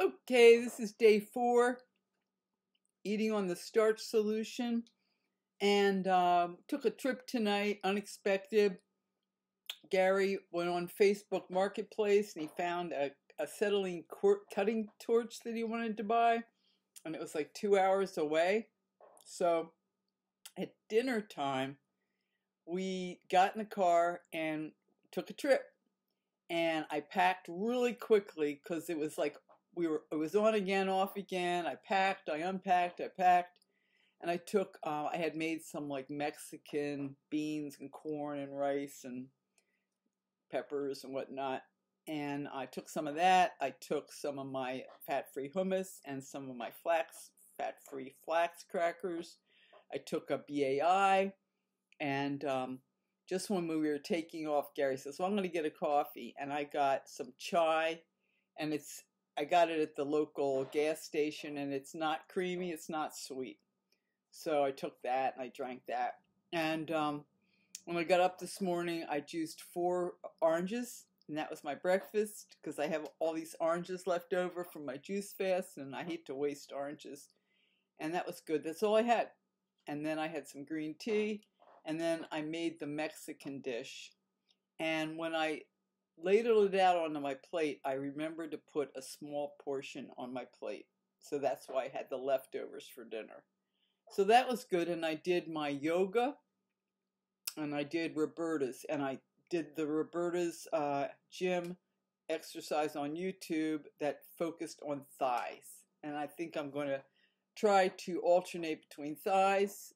Okay, this is day four, eating on the starch solution, and um, took a trip tonight, unexpected. Gary went on Facebook Marketplace and he found a acetylene cutting torch that he wanted to buy, and it was like two hours away. So at dinner time, we got in the car and took a trip. And I packed really quickly because it was like we were it was on again off again. I packed i unpacked i packed and i took uh, i had made some like mexican beans and corn and rice and peppers and whatnot and i took some of that. I took some of my fat-free hummus and some of my flax fat-free flax crackers. I took a bai and um, just when we were taking off gary says well i'm going to get a coffee and i got some chai and it's I got it at the local gas station and it's not creamy, it's not sweet. So I took that and I drank that. And um, when I got up this morning, I juiced four oranges and that was my breakfast because I have all these oranges left over from my juice fast and I hate to waste oranges. And that was good. That's all I had. And then I had some green tea and then I made the Mexican dish. And when I it out onto my plate, I remembered to put a small portion on my plate. So that's why I had the leftovers for dinner. So that was good. And I did my yoga and I did Roberta's. And I did the Roberta's uh, gym exercise on YouTube that focused on thighs. And I think I'm going to try to alternate between thighs,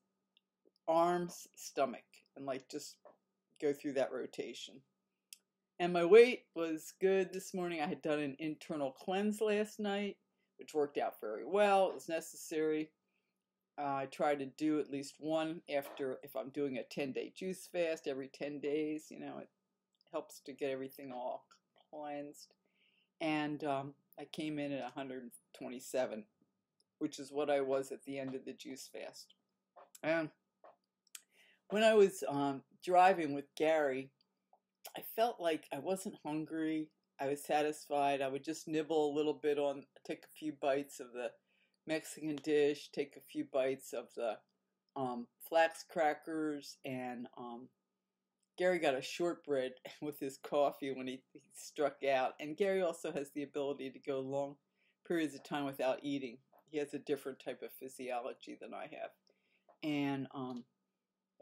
arms, stomach, and like just go through that rotation. And my weight was good this morning. I had done an internal cleanse last night, which worked out very well. It was necessary. Uh, I try to do at least one after, if I'm doing a 10 day juice fast every 10 days, you know, it helps to get everything all cleansed. And um, I came in at 127, which is what I was at the end of the juice fast. And when I was um, driving with Gary, I felt like I wasn't hungry. I was satisfied. I would just nibble a little bit on, take a few bites of the Mexican dish, take a few bites of the um, flax crackers, and um, Gary got a shortbread with his coffee when he, he struck out. And Gary also has the ability to go long periods of time without eating. He has a different type of physiology than I have. And um,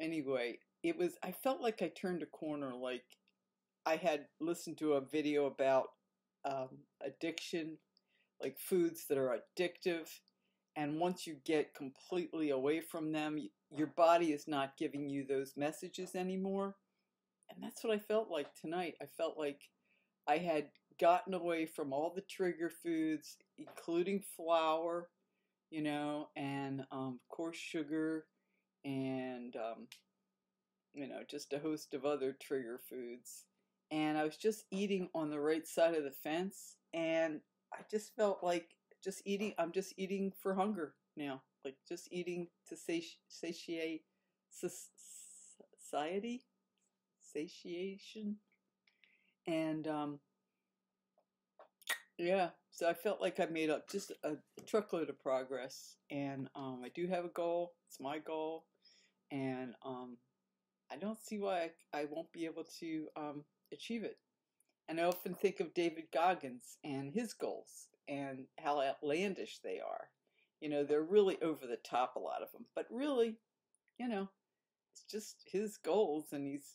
anyway, it was, I felt like I turned a corner, like I had listened to a video about um, addiction, like foods that are addictive. And once you get completely away from them, your body is not giving you those messages anymore. And that's what I felt like tonight. I felt like I had gotten away from all the trigger foods, including flour, you know, and um, of course sugar, and um, you know, just a host of other trigger foods and I was just eating on the right side of the fence, and I just felt like just eating. I'm just eating for hunger now, like just eating to sati- satiate society, satiation, and um, yeah. So I felt like I made up just a, truckload of progress, and um, I do have a goal. It's my goal, and um, I don't see why I, I won't be able to um, achieve it. And I often think of David Goggins and his goals and how outlandish they are. You know, they're really over the top, a lot of them, but really, you know, it's just his goals and he's,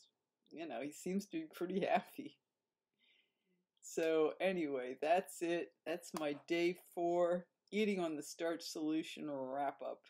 you know, he seems to be pretty happy. So, anyway, that's it. That's my day four eating on the starch solution wrap up.